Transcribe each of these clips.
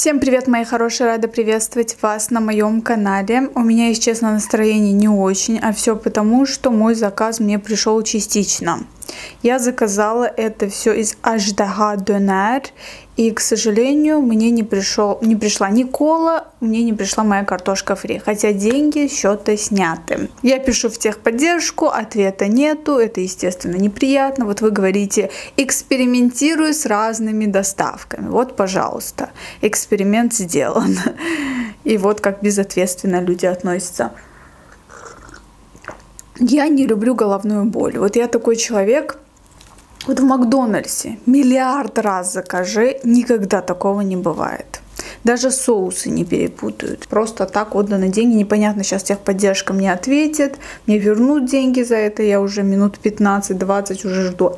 Всем привет, мои хорошие, рада приветствовать вас на моем канале. У меня, если честно, настроение не очень, а все потому, что мой заказ мне пришел частично. Я заказала это все из Аждага Донер. И, к сожалению, мне не, пришел, не пришла ни кола, мне не пришла моя картошка фри. Хотя деньги счета сняты. Я пишу в техподдержку, ответа нету. Это, естественно, неприятно. Вот вы говорите, экспериментирую с разными доставками. Вот, пожалуйста, эксперимент сделан. И вот как безответственно люди относятся. Я не люблю головную боль. Вот я такой человек, вот в Макдональдсе миллиард раз закажи, никогда такого не бывает. Даже соусы не перепутают. Просто так отданы деньги. Непонятно, сейчас техподдержка мне ответит. Мне вернут деньги за это. Я уже минут 15-20 уже жду.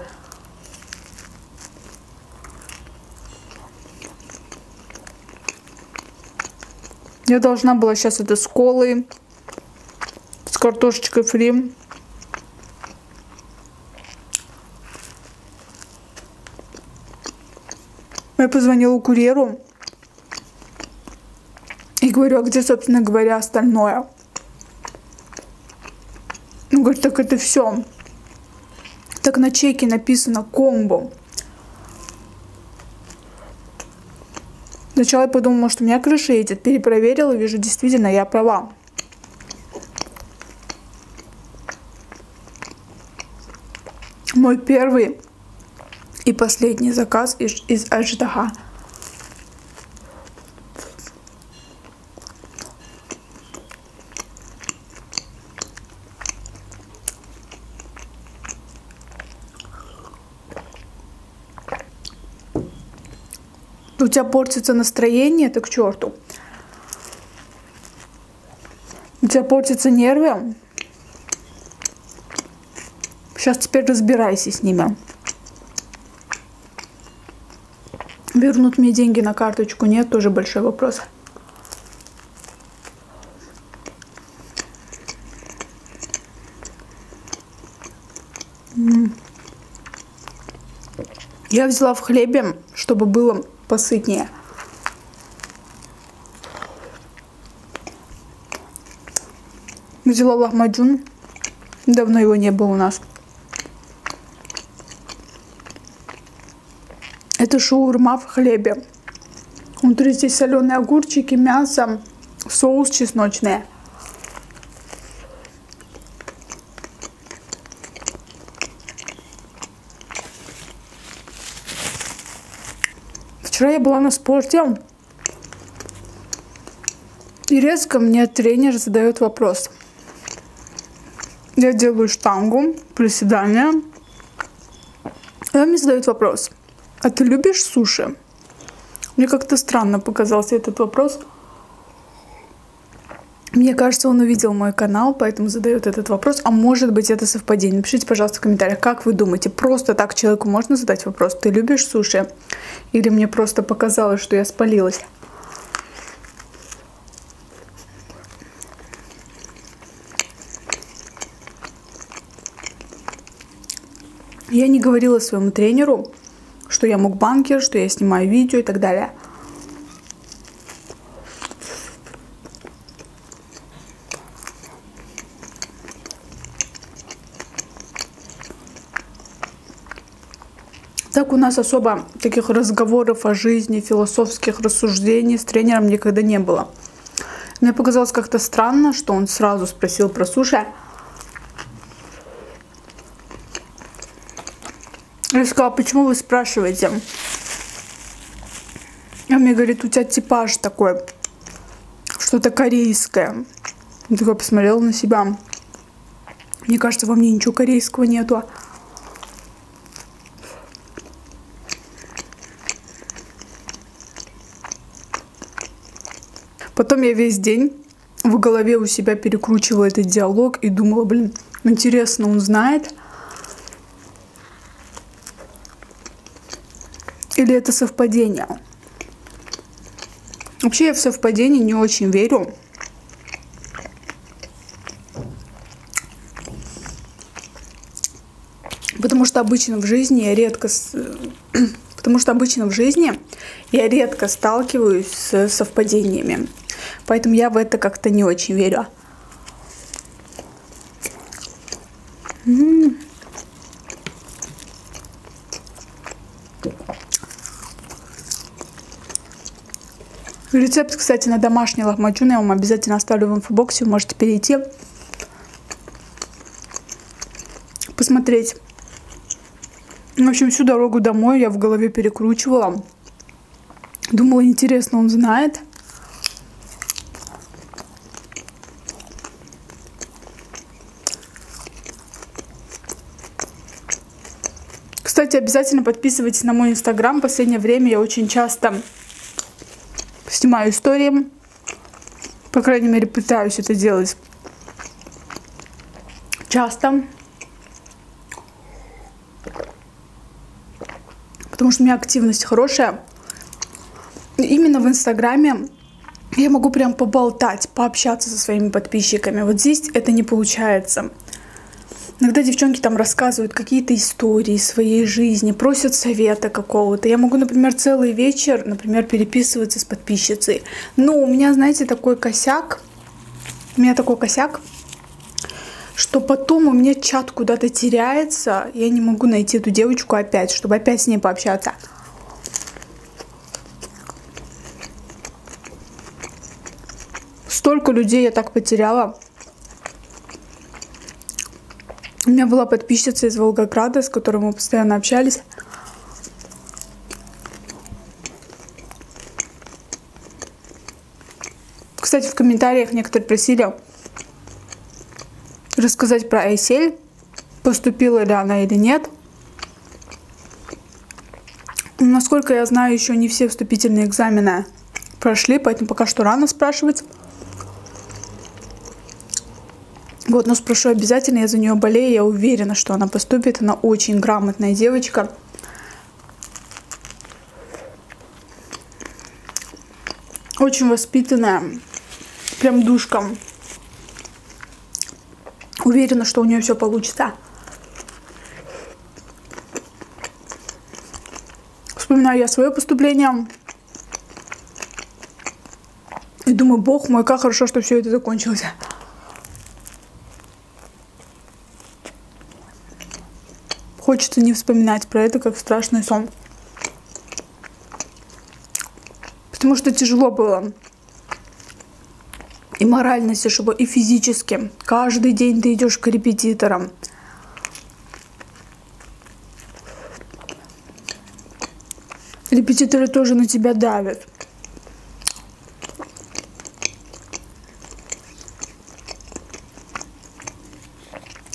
Я должна была сейчас это с колой картошечкой фри. Позвонила курьеру и говорю, а где, собственно говоря, остальное? Он говорит, так это все. Так на чеке написано комбо. Сначала я подумала, что у меня крыша едет. Перепроверила, вижу, действительно, я права. мой первый и последний заказ из, из Аждаха. У тебя портится настроение, так к черту. У тебя портятся нервы, Сейчас теперь разбирайся с ними. Вернут мне деньги на карточку, нет, тоже большой вопрос. Я взяла в хлебе, чтобы было посытнее. Взяла лахмаджун. Давно его не было у нас. Это шаурма в хлебе. Внутри здесь соленые огурчики, мясо, соус чесночный. Вчера я была на спорте. И резко мне тренер задает вопрос. Я делаю штангу, приседания. И он мне задает вопрос – а ты любишь суши? Мне как-то странно показался этот вопрос. Мне кажется, он увидел мой канал, поэтому задает этот вопрос. А может быть, это совпадение? Напишите, пожалуйста, в комментариях, как вы думаете, просто так человеку можно задать вопрос? Ты любишь суши? Или мне просто показалось, что я спалилась? Я не говорила своему тренеру, что я мукбанкер, что я снимаю видео и так далее. Так у нас особо таких разговоров о жизни, философских рассуждений с тренером никогда не было. Мне показалось как-то странно, что он сразу спросил про суши. Я сказала, почему вы спрашиваете? А мне говорит, у тебя типаж такой, что-то корейское. Я такая посмотрела на себя. Мне кажется, во мне ничего корейского нету. Потом я весь день в голове у себя перекручивала этот диалог и думала, блин, интересно, он знает, Или это совпадение? Вообще я в совпадение не очень верю. Потому что обычно в жизни я редко Потому что обычно в жизни я редко сталкиваюсь с совпадениями. Поэтому я в это как-то не очень верю. Рецепт, кстати, на домашний лохмачун я вам обязательно оставлю в инфобоксе. Можете перейти, посмотреть. В общем, всю дорогу домой я в голове перекручивала. Думала, интересно, он знает. Кстати, обязательно подписывайтесь на мой инстаграм. В последнее время я очень часто снимаю истории. По крайней мере, пытаюсь это делать часто. Потому что у меня активность хорошая. Именно в Инстаграме я могу прям поболтать, пообщаться со своими подписчиками. Вот здесь это не получается. Иногда девчонки там рассказывают какие-то истории своей жизни, просят совета какого-то. Я могу, например, целый вечер, например, переписываться с подписчицей. Но у меня, знаете, такой косяк. У меня такой косяк, что потом у меня чат куда-то теряется. Я не могу найти эту девочку опять, чтобы опять с ней пообщаться. Столько людей я так потеряла. У меня была подписчица из Волгограда, с которой мы постоянно общались. Кстати, в комментариях некоторые просили рассказать про Айсель, поступила ли она или нет. Насколько я знаю, еще не все вступительные экзамены прошли, поэтому пока что рано спрашивать. Вот, но спрошу обязательно, я за нее болею, я уверена, что она поступит. Она очень грамотная девочка. Очень воспитанная, прям душка. Уверена, что у нее все получится. Вспоминаю я свое поступление. И думаю, бог мой, как хорошо, что все это закончилось. Хочется не вспоминать про это, как страшный сон. Потому что тяжело было. И морально тяжело, и физически. Каждый день ты идешь к репетиторам. Репетиторы тоже на тебя давят.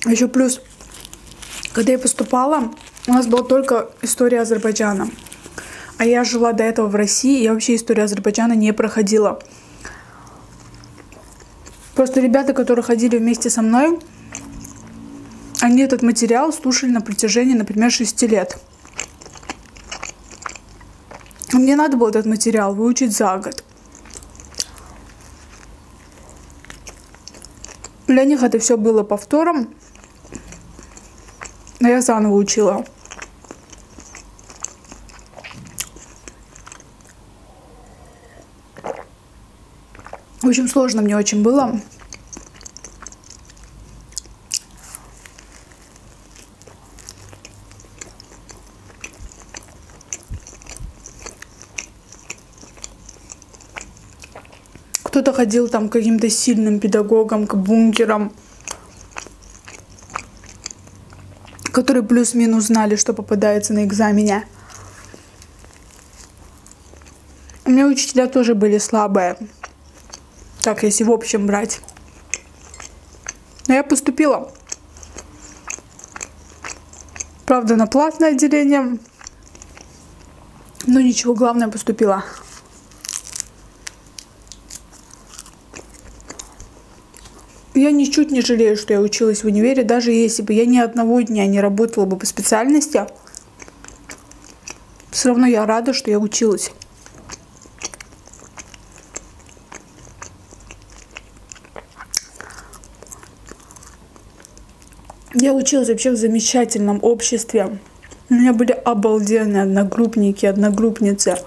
Еще плюс когда я поступала, у нас была только история Азербайджана. А я жила до этого в России, и я вообще историю Азербайджана не проходила. Просто ребята, которые ходили вместе со мной, они этот материал слушали на протяжении, например, 6 лет. Мне надо было этот материал выучить за год. Для них это все было повтором, но я заново учила. В общем, сложно мне очень было. Кто-то ходил там к каким-то сильным педагогам, к бункерам. Которые плюс-минус знали, что попадается на экзамене. У меня учителя тоже были слабые. Так, если в общем брать. Но я поступила. Правда, на платное отделение. Но ничего, главное поступила. Я ничуть не жалею, что я училась в универе, даже если бы я ни одного дня не работала бы по специальности, все равно я рада, что я училась. Я училась вообще в замечательном обществе. У меня были обалденные одногруппники, одногруппницы.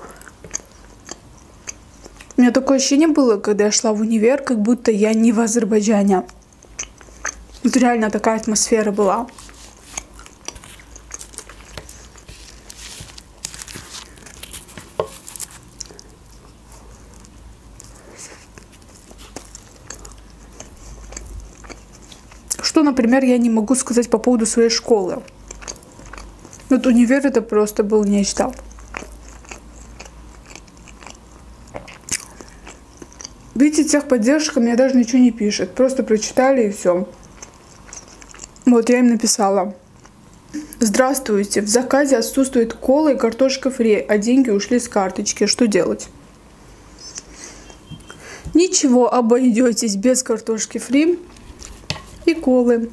У меня такое ощущение было, когда я шла в универ, как будто я не в Азербайджане. Вот реально такая атмосфера была. Что, например, я не могу сказать по поводу своей школы. Вот универ это просто был нечто. Видите, техподдержка мне даже ничего не пишет. Просто прочитали и все. Вот я им написала. Здравствуйте, в заказе отсутствует кола и картошка фри, а деньги ушли с карточки. Что делать? Ничего, обойдетесь без картошки фри и колы.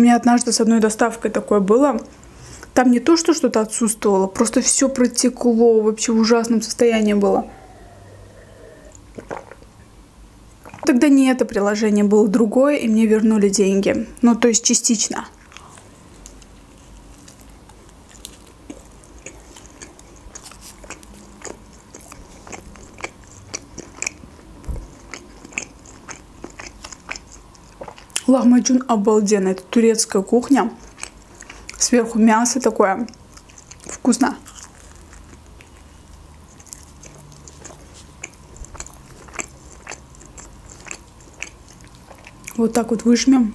Меня однажды с одной доставкой такое было. Там не то, что что-то отсутствовало, просто все протекло, вообще в ужасном состоянии было. Тогда не это приложение было другое, и мне вернули деньги. Ну, то есть частично. Лахмаджун обалденный. Это турецкая кухня. Сверху мясо такое. Вкусно. Вот так вот выжмем.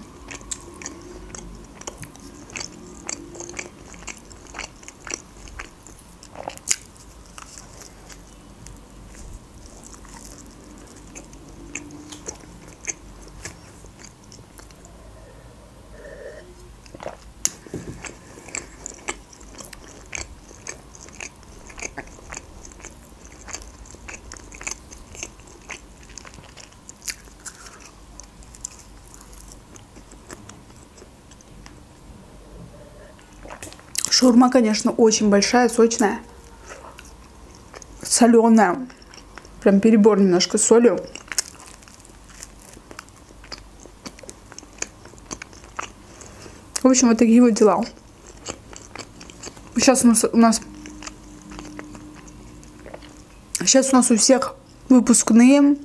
Шаурма, конечно, очень большая, сочная. Соленая. Прям перебор немножко с солью. В общем, вот такие вот дела. Сейчас у нас, у нас сейчас у нас у всех выпускные,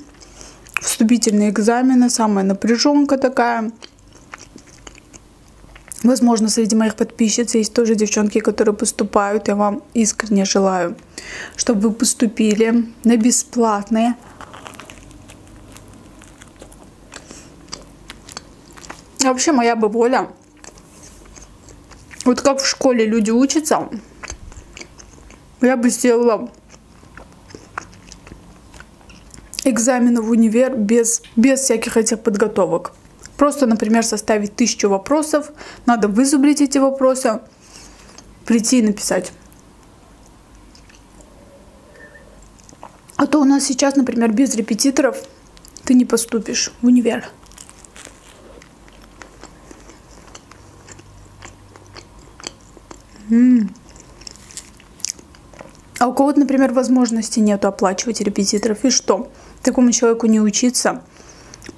вступительные экзамены, самая напряженка такая. Возможно, среди моих подписчиц есть тоже девчонки, которые поступают. Я вам искренне желаю, чтобы вы поступили на бесплатные. Вообще, моя бы воля. Вот как в школе люди учатся, я бы сделала экзамены в универ без, без всяких этих подготовок. Просто, например, составить тысячу вопросов, надо вызубрить эти вопросы, прийти и написать. А то у нас сейчас, например, без репетиторов ты не поступишь в универ. А у кого-то, например, возможности нету оплачивать репетиторов. И что? Такому человеку не учиться –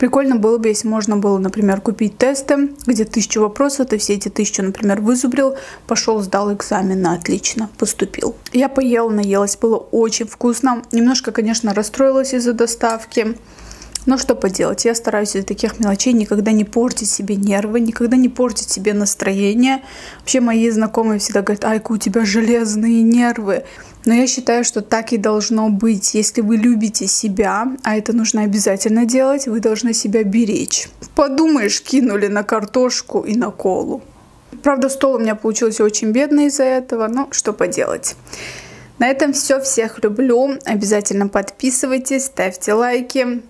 Прикольно было бы, если можно было, например, купить тесты, где тысячу вопросов, ты все эти тысячу, например, вызубрил, пошел, сдал экзамен отлично, поступил. Я поела, наелась, было очень вкусно. Немножко, конечно, расстроилась из-за доставки. Но что поделать, я стараюсь из таких мелочей никогда не портить себе нервы, никогда не портить себе настроение. Вообще мои знакомые всегда говорят, Айка, у тебя железные нервы. Но я считаю, что так и должно быть. Если вы любите себя, а это нужно обязательно делать, вы должны себя беречь. Подумаешь, кинули на картошку и на колу. Правда, стол у меня получился очень бедный из-за этого, но что поделать. На этом все. Всех люблю. Обязательно подписывайтесь, ставьте лайки.